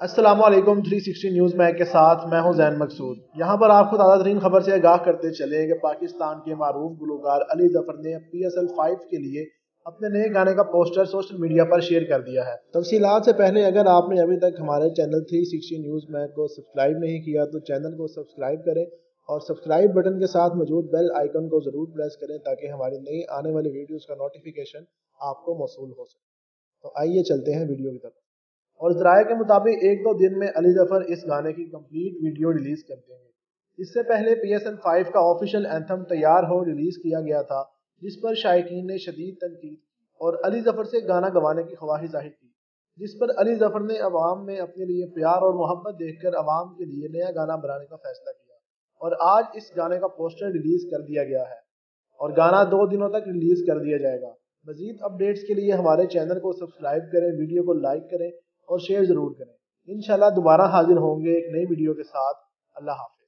Aslam 360 news Mac के साथ मैं हूँ जैन मकसूद यहाँ पर आपको ताज़ा तरीन खबर से आगाह करते चले कि पाकिस्तान के मरूफ गुलकार अली ज़फ़र ने पी एस एल फाइव के लिए अपने नए गाने का पोस्टर सोशल मीडिया पर शेयर कर दिया है। तफसीलात से पहले अगर आपने अभी तक हमारे चैनल 360 न्यूज़ मैक को सब्सक्राइब नहीं किया तो चैनल को सब्सक्राइब करें और सब्सक्राइब बटन के साथ मौजूद बेल आइकन को ज़रूर प्रेस करें ताकि हमारी नई आने वाली वीडियोज़ का नोटिफिकेशन आपको मौसू हो सके। तो आइए चलते हैं वीडियो की तरफ़। और जराए के मुताबिक एक दो दिन में अली ज़फ़र इस गाने की कंप्लीट वीडियो रिलीज़ कर देंगे। इससे पहले पी एस एन फाइव का ऑफिशियल एंथम तैयार हो रिलीज़ किया गया था, जिस पर शायकीन ने शदीद तनकीद और अली ज़फ़र से गाना गवाने की ख्वाहिश ज़ाहिर की, जिस पर अली ज़फ़र ने अवाम में अपने लिए प्यार और मोहब्बत देखकर अवाम के लिए नया गाना बनाने का फैसला किया और आज इस गाने का पोस्टर रिलीज़ कर दिया गया है और गाना दो दिनों तक रिलीज़ कर दिया जाएगा। मजीद अपडेट्स के लिए हमारे चैनल को सब्सक्राइब करें वीडियो को लाइक करें और शेयर ज़रूर करें। इन दोबारा हाजिर होंगे एक नई वीडियो के साथ। अल्लाह हाफि